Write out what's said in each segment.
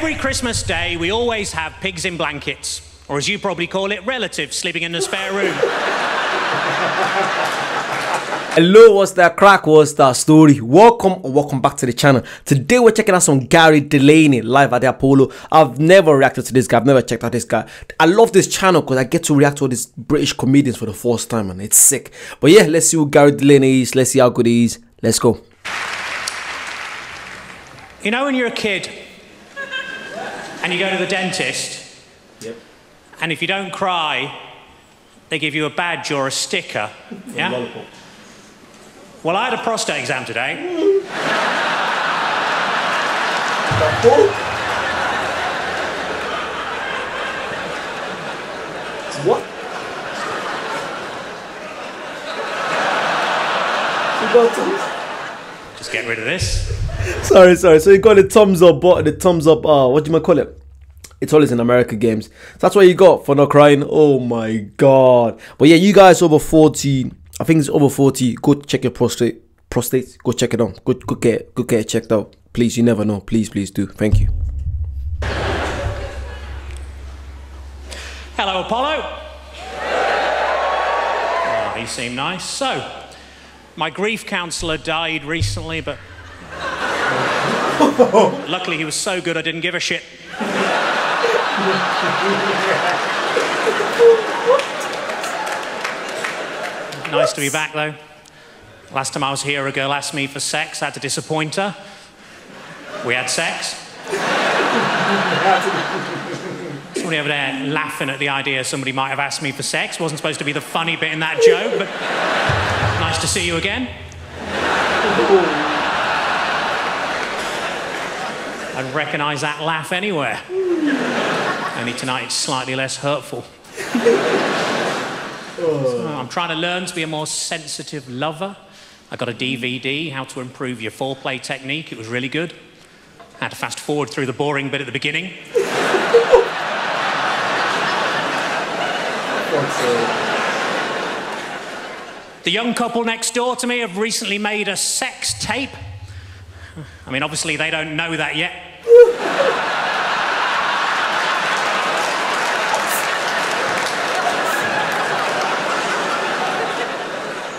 Every Christmas day, we always have pigs in blankets, or as you probably call it, relatives sleeping in the spare room. Hello, what's that crack? What's that story? Welcome or welcome back to the channel. Today we're checking out some Gary Delaney live at the Apollo. I've never reacted to this guy. I've never checked out this guy. I love this channel because I get to react to all these British comedians for the first time and it's sick. But yeah, let's see who Gary Delaney is. Let's see how good he is. Let's go. You know when you're a kid and you go to the dentist, Yep. and if you don't cry, they give you a badge or a sticker. Yeah? Well, I had a prostate exam today. What? You got thumbs? Just get rid of this. Sorry, sorry. So you got the thumbs up button, the thumbs up. Uh, what do you call it? It's always in America games. So that's what you got for not crying. Oh my god. But yeah, you guys over forty. I think it's over forty. Go check your prostate. Prostate. Go check it out. Go go get go get it checked out. Please, you never know. Please, please do. Thank you. Hello, Apollo. Oh, he seemed nice. So, my grief counsellor died recently, but luckily he was so good I didn't give a shit. nice to be back, though. Last time I was here, a girl asked me for sex. I had to disappoint her. We had sex. Somebody over there laughing at the idea somebody might have asked me for sex. Wasn't supposed to be the funny bit in that joke, but nice to see you again. I'd recognise that laugh anywhere. Only tonight it's slightly less hurtful. So, I'm trying to learn to be a more sensitive lover. I got a DVD, How to Improve Your Foreplay Technique. It was really good. had to fast forward through the boring bit at the beginning. The young couple next door to me have recently made a sex tape. I mean, obviously, they don't know that yet.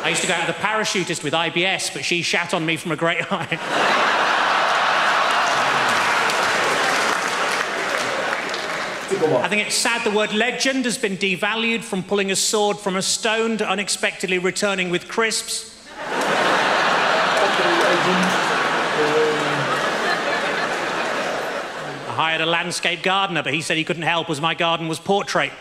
I used to go out with a parachutist with IBS, but she shat on me from a great height. I think it's sad the word legend has been devalued from pulling a sword from a stone to unexpectedly returning with crisps. Hired a landscape gardener, but he said he couldn't help as my garden was portrait.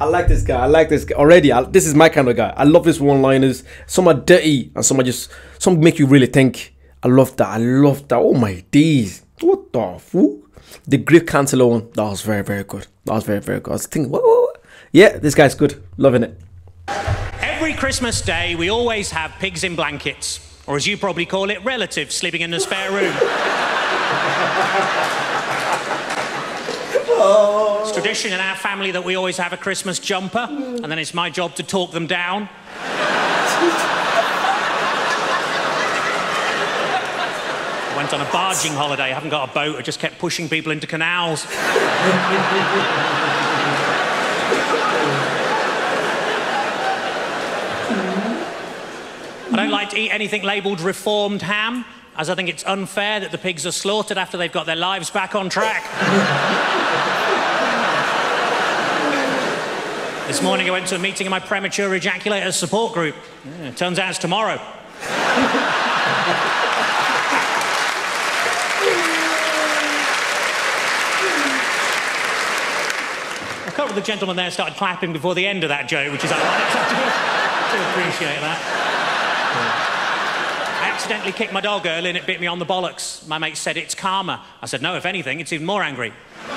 I like this guy. I like this guy already. I, this is my kind of guy. I love this one-liners. Some are dirty and some are just some make you really think. I love that. I love that. Oh my days. What the fool? The grief counselor one. That was very very good. That was very very good. I was thinking, what, what? Yeah, this guy's good. Loving it. Every Christmas day, we always have pigs in blankets, or as you probably call it, relatives sleeping in the spare room. It's tradition in our family that we always have a Christmas jumper, and then it's my job to talk them down. Went on a barging holiday, I haven't got a boat, I just kept pushing people into canals. Don't like to eat anything labelled reformed ham, as I think it's unfair that the pigs are slaughtered after they've got their lives back on track. this morning I went to a meeting of my premature ejaculators support group. Yeah, turns out it's tomorrow. I can't the gentleman there started clapping before the end of that joke, which is ironic. I appreciate that. Accidentally kicked my dog earlier and it bit me on the bollocks. My mate said it's karma. I said, no, if anything, it's even more angry.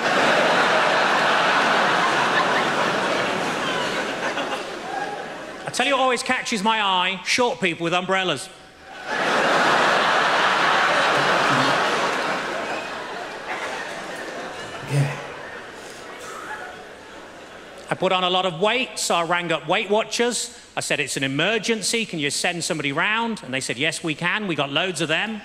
I tell you what always catches my eye short people with umbrellas. Put on a lot of weight, so I rang up Weight Watchers. I said, It's an emergency. Can you send somebody round? And they said, Yes, we can. We got loads of them.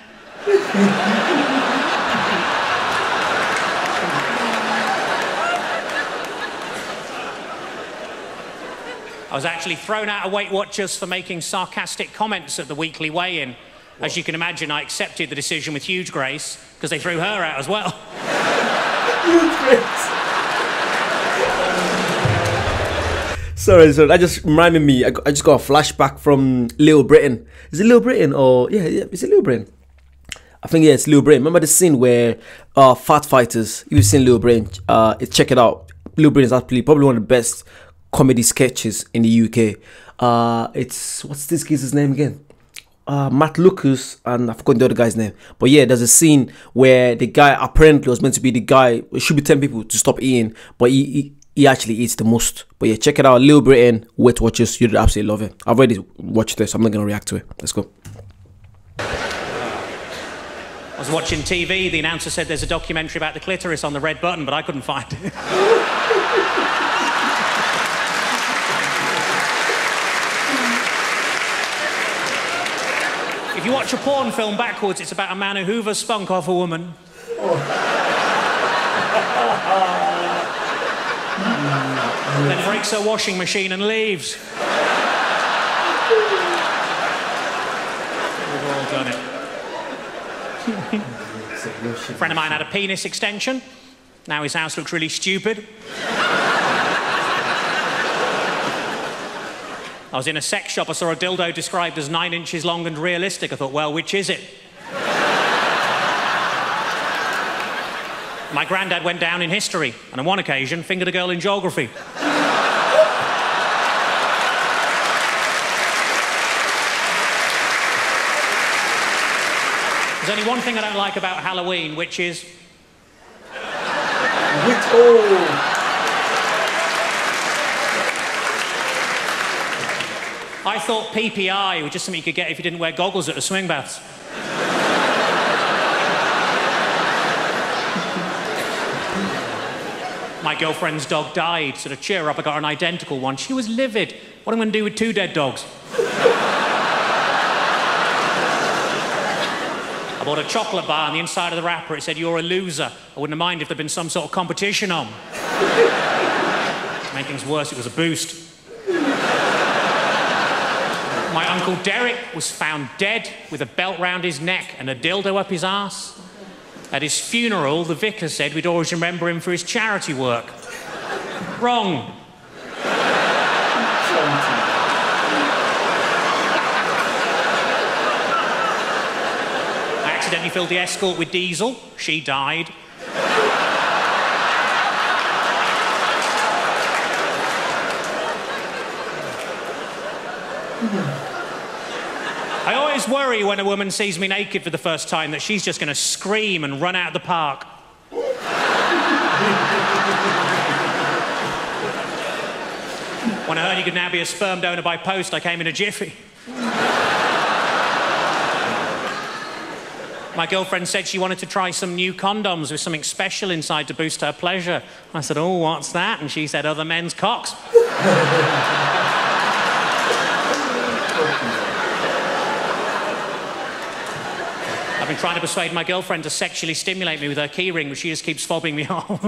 I was actually thrown out of Weight Watchers for making sarcastic comments at the weekly weigh in. As you can imagine, I accepted the decision with huge grace because they threw her out as well. Sorry, so that just reminded me. I, I just got a flashback from Little Britain. Is it Little Britain or yeah, yeah? Is it Little Britain? I think yeah, it's Little Britain. Remember the scene where uh, fat fighters? You've seen Little Britain. Uh, check it out. Little Britain is actually probably one of the best comedy sketches in the UK. Uh, it's what's this guy's name again? Uh, Matt Lucas and I forgot the other guy's name. But yeah, there's a scene where the guy apparently was meant to be the guy. It should be telling people to stop eating, but he, he he actually eats the most. But yeah, check it out. Little Britain, Weight Watchers. You'd absolutely love it. I've already watched this. I'm not going to react to it. Let's go. I was watching TV. The announcer said there's a documentary about the clitoris on the red button, but I couldn't find it. if you watch a porn film backwards, it's about a man who hoovers spunk off a woman. Then breaks her washing machine and leaves. We've all done it. a friend of mine had a penis extension. Now his house looks really stupid. I was in a sex shop, I saw a dildo described as nine inches long and realistic. I thought, well, which is it? My granddad went down in history, and on one occasion, fingered a girl in geography. There's only one thing I don't like about Halloween, which is. I thought PPI was just something you could get if you didn't wear goggles at the swing baths. Girlfriend's dog died, sort of cheer up, I got an identical one. She was livid. What am I going to do with two dead dogs? I bought a chocolate bar on the inside of the wrapper. It said, You're a loser. I wouldn't have minded if there'd been some sort of competition on. to make things worse, it was a boost. My uncle Derek was found dead with a belt round his neck and a dildo up his ass. At his funeral, the vicar said we'd always remember him for his charity work. Wrong. I accidentally filled the escort with diesel. She died. I always worry when a woman sees me naked for the first time that she's just going to scream and run out of the park. when I heard you could now be a sperm donor by post, I came in a jiffy. My girlfriend said she wanted to try some new condoms with something special inside to boost her pleasure. I said, Oh, what's that? And she said, Other men's cocks. I've been trying to persuade my girlfriend to sexually stimulate me with her keyring, but she just keeps fobbing me off. You've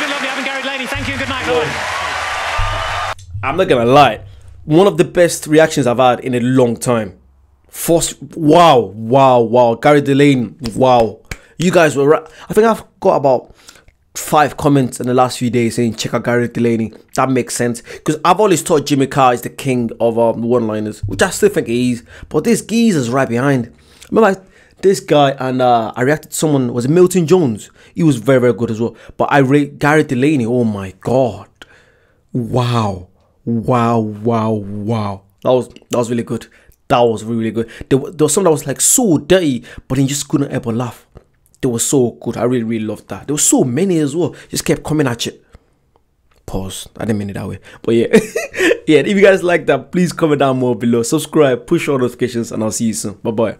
been lovely. Been Gary Delaney. Thank you and good night. Bye. I'm not gonna lie one of the best reactions I've had in a long time. Force, wow, wow, wow. Gary Delane, wow. You guys were right. I think I've got about five comments in the last few days saying check out Gary Delaney. That makes sense because I've always thought Jimmy Carr is the king of um, one-liners, which I still think he is. But this geezer's right behind. Remember this guy and uh, I reacted to someone was Milton Jones. He was very very good as well. But I rate Gary Delaney. Oh my god, wow. Wow, wow, wow. That was that was really good. That was really good. There, there was something that was like so dirty, but he just couldn't ever laugh. They were so good. I really, really loved that. There were so many as well. Just kept coming at you. Pause. I didn't mean it that way. But yeah. yeah, if you guys like that, please comment down more below. Subscribe, push all notifications, and I'll see you soon. Bye bye.